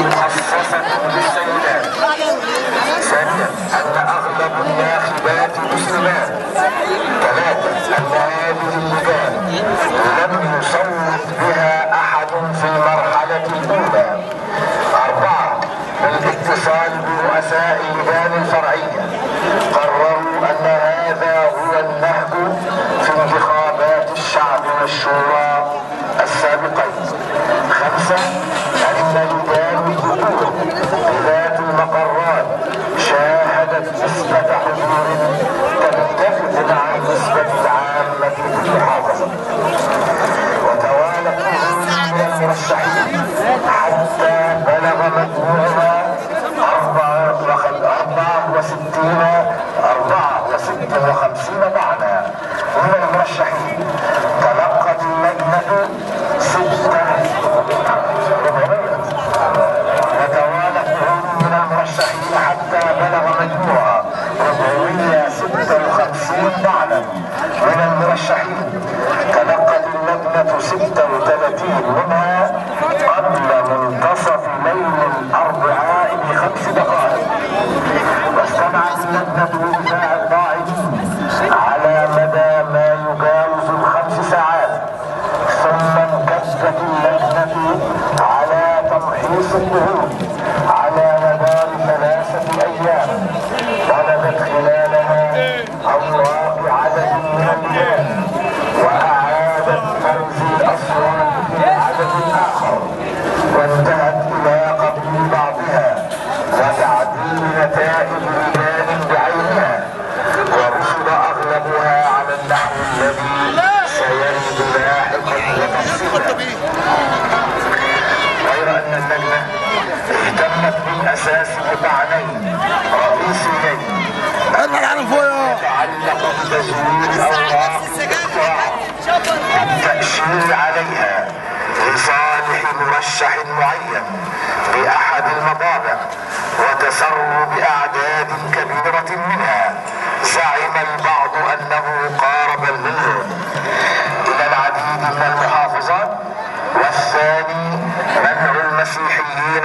مخصصة للسيدات ثانيا أن أغلب الناخبات مسلمات ثلاثة أن هذه اللجان لم يصوت بها أحد في المرحلة الأولى أربعة بالاتصال برؤساء اللجان الفرعية قرروا أن هذا هو النهج في انتخابات الشعب والشورى المرشحين حتى بلغ مجموعها أربعة وخل- أربعة وستين من المرشحين. على مدار ثلاثة أيام. طلبت خلالها أوراق بمعنيين رئيسيين اطلع العالم فوق يتعلق بتزوير أوراق الاقتراع التأشير عليها لصالح مرشح معين بأحد المطابع وتسرب أعداد كبيرة منها زعم البعض أنه قارب المليون إلى العديد من المحافظات والثاني منع المسيحيين